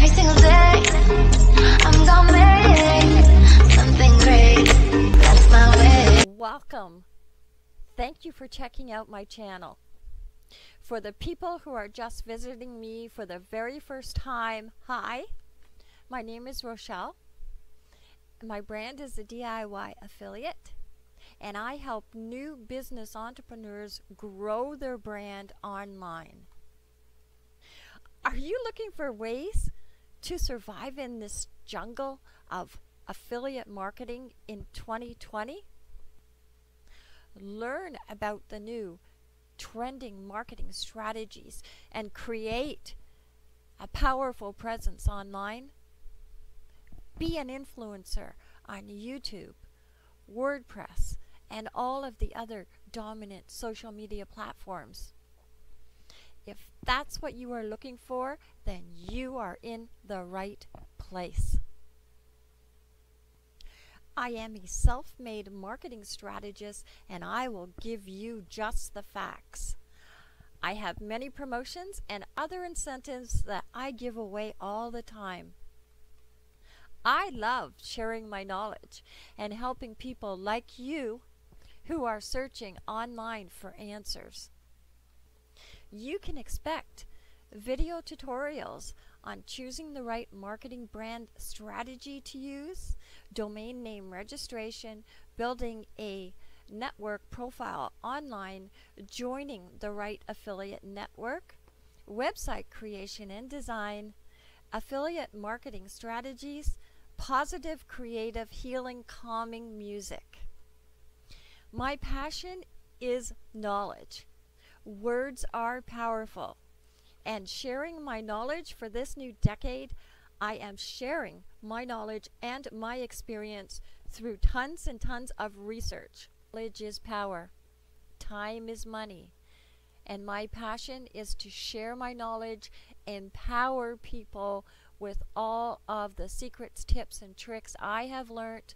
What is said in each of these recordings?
Every single day, I'm gonna make something great. That's my way. Welcome. Thank you for checking out my channel. For the people who are just visiting me for the very first time, hi. My name is Rochelle. My brand is a DIY affiliate, and I help new business entrepreneurs grow their brand online. Are you looking for ways to survive in this jungle of affiliate marketing in 2020? Learn about the new trending marketing strategies and create a powerful presence online. Be an influencer on YouTube, WordPress, and all of the other dominant social media platforms. If that's what you are looking for, then you are in the right place. I am a self made marketing strategist and I will give you just the facts. I have many promotions and other incentives that I give away all the time. I love sharing my knowledge and helping people like you who are searching online for answers. You can expect video tutorials on choosing the right marketing brand strategy to use, domain name registration, building a network profile online, joining the right affiliate network, website creation and design, affiliate marketing strategies, positive, creative, healing, calming music. My passion is knowledge. Words are powerful. And sharing my knowledge for this new decade, I am sharing my knowledge and my experience through tons and tons of research. Knowledge is power, time is money. And my passion is to share my knowledge, empower people with all of the secrets, tips, and tricks I have learned,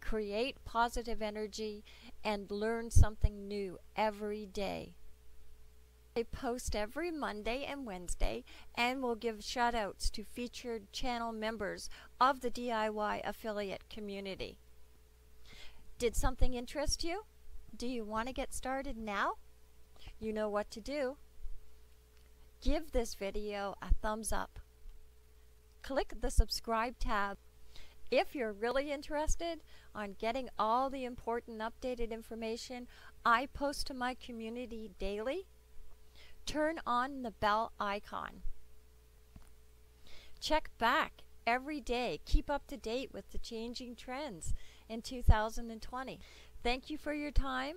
create positive energy, and learn something new every day. I post every Monday and Wednesday and will give shout outs to featured channel members of the DIY affiliate community. Did something interest you? Do you want to get started now? You know what to do. Give this video a thumbs up. Click the subscribe tab. If you're really interested on getting all the important updated information I post to my community daily, turn on the bell icon. Check back every day. Keep up to date with the changing trends in 2020. Thank you for your time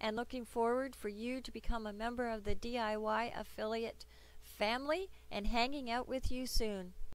and looking forward for you to become a member of the DIY affiliate family and hanging out with you soon.